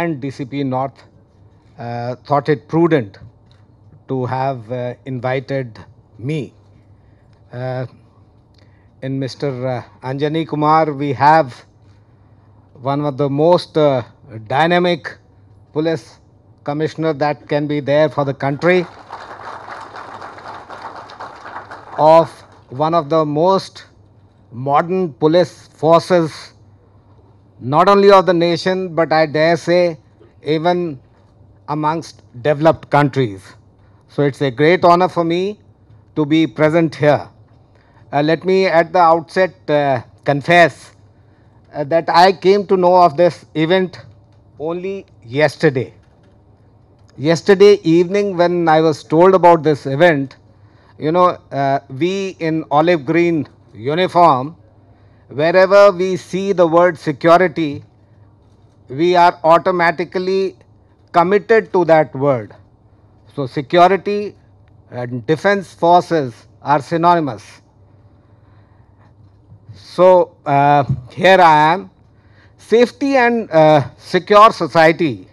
and DCP North uh, thought it prudent to have uh, invited me. Uh, in Mr. uh, Anjani Kumar, we have one of the most uh, dynamic police commissioner that can be there for the country of one of the most modern police forces not only of the nation but i dare say even amongst developed countries so it's a great honor for me to be present here uh, let me at the outset uh, confess uh, that I came to know of this event only yesterday. Yesterday evening, when I was told about this event, you know, uh, we in olive green uniform, wherever we see the word security, we are automatically committed to that word. So, security and defense forces are synonymous. So, uh, here I am. Safety and uh, secure society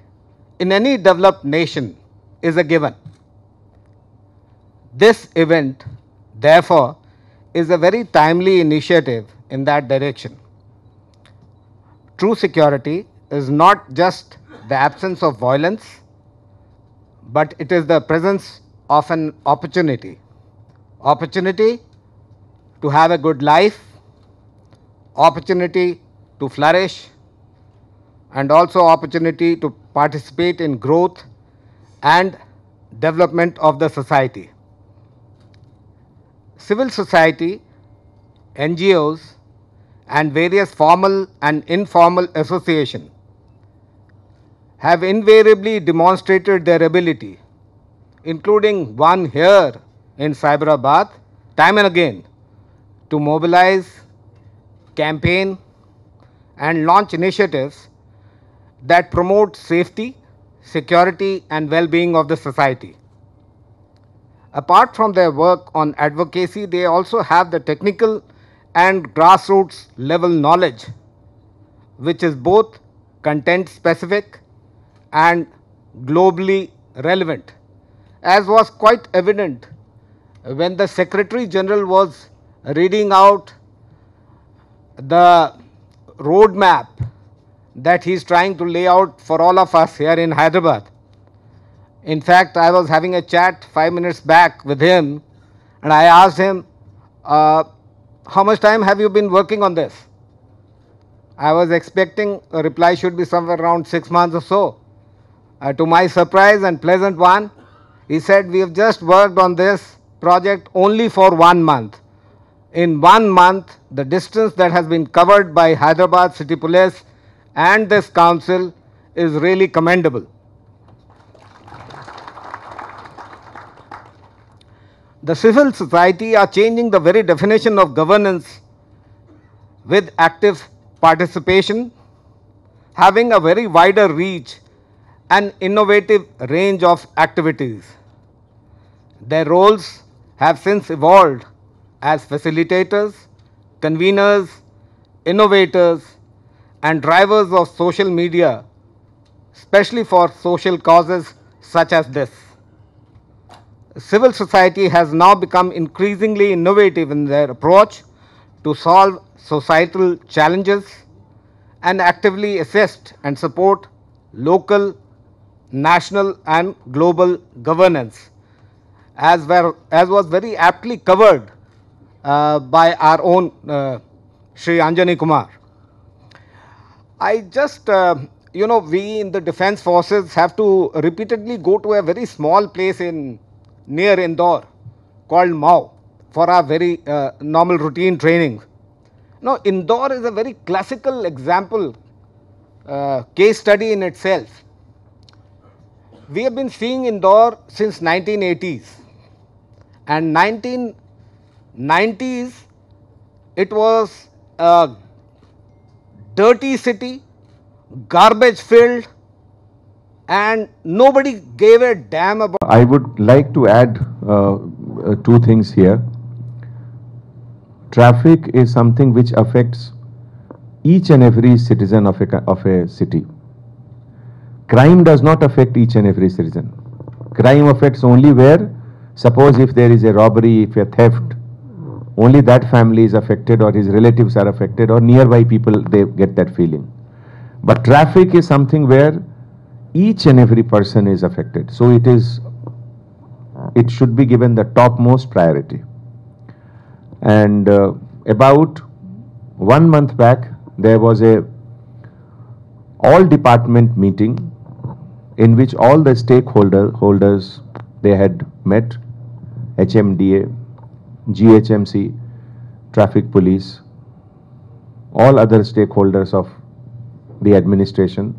in any developed nation is a given. This event, therefore, is a very timely initiative in that direction. True security is not just the absence of violence, but it is the presence of an opportunity. Opportunity to have a good life, opportunity to flourish, and also opportunity to participate in growth and development of the society. Civil society, NGOs, and various formal and informal associations have invariably demonstrated their ability, including one here in Cyberabad, time and again, to mobilize, campaign, and launch initiatives that promote safety, security, and well being of the society. Apart from their work on advocacy, they also have the technical and grassroots level knowledge, which is both content specific and globally relevant, as was quite evident when the Secretary General was reading out the roadmap that he is trying to lay out for all of us here in Hyderabad. In fact, I was having a chat five minutes back with him and I asked him, uh, How much time have you been working on this? I was expecting a reply should be somewhere around six months or so. Uh, to my surprise and pleasant one, he said, We have just worked on this project only for one month. In one month, the distance that has been covered by Hyderabad City Police and this council is really commendable. The civil society are changing the very definition of governance with active participation, having a very wider reach and innovative range of activities. Their roles have since evolved as facilitators, conveners, innovators, and drivers of social media, especially for social causes such as this. Civil society has now become increasingly innovative in their approach to solve societal challenges and actively assist and support local, national, and global governance, as, were, as was very aptly covered uh, by our own uh, Sri Anjani Kumar. I just, uh, you know, we in the defense forces have to repeatedly go to a very small place in near Indore called Mhow for our very uh, normal routine training. Now, Indore is a very classical example, uh, case study in itself. We have been seeing Indore since 1980s and 1990s it was a dirty city, garbage filled, and nobody gave a damn about. I would like to add uh, uh, two things here. Traffic is something which affects each and every citizen of a, of a city. crime does not affect each and every citizen. Crime affects only where, suppose if there is a robbery, if a theft, only that family is affected or his relatives are affected or nearby people they get that feeling. But traffic is something where each and every person is affected. So it is, it should be given the topmost priority. And uh, about one month back, there was a all department meeting in which all the stakeholder holders they had met HMDA, GHMC, traffic police, all other stakeholders of the administration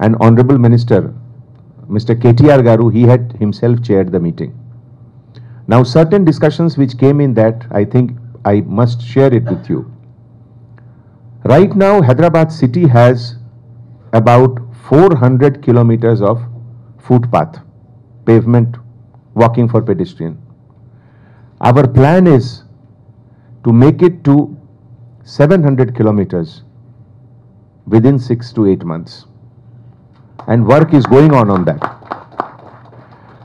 and honorable minister Mr. KTR Garu he had himself chaired the meeting. Now certain discussions which came in that I think I must share it with you. Right now Hyderabad city has about 400 kilometers of footpath, pavement, walking for pedestrian. Our plan is to make it to 700 kilometers within 6 to 8 months. And work is going on on that.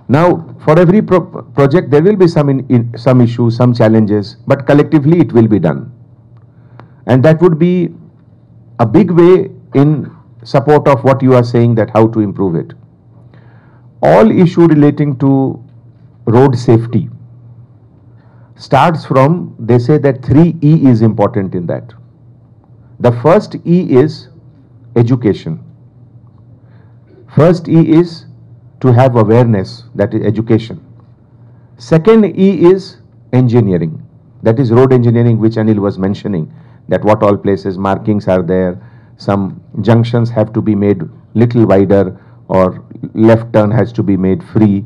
Now, for every pro project, there will be some, in, in, some issues, some challenges, but collectively it will be done. And that would be a big way in support of what you are saying that how to improve it. All issue relating to road safety starts from, they say that 3E is important in that. The first E is education. First E is to have awareness, that is education. Second E is engineering, that is road engineering, which Anil was mentioning, that what all places markings are there, some junctions have to be made little wider or left turn has to be made free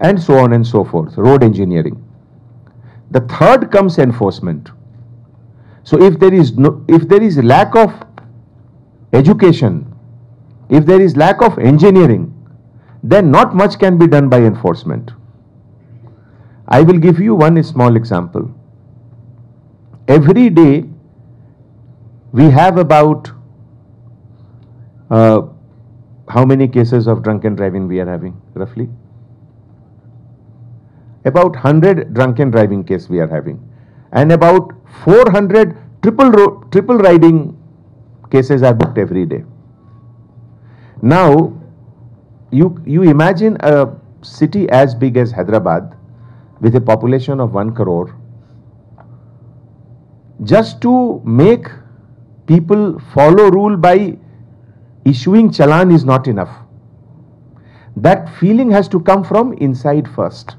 and so on and so forth, road engineering. The third comes enforcement. So if there is no, if there is lack of education, if there is lack of engineering, then not much can be done by enforcement. I will give you one small example. Every day we have about uh, how many cases of drunken driving we are having roughly? About 100 drunken driving cases we are having and about 400 triple triple riding cases are booked every day. Now you you imagine a city as big as Hyderabad with a population of 1 crore just to make people follow rule by issuing challan is not enough. That feeling has to come from inside first.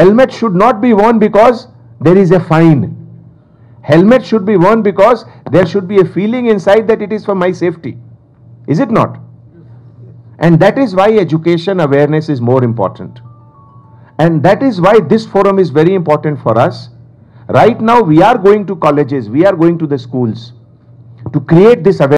Helmet should not be worn because there is a fine. Helmet should be worn because there should be a feeling inside that it is for my safety. Is it not? And that is why education awareness is more important. And that is why this forum is very important for us. Right now, we are going to colleges, we are going to the schools to create this awareness.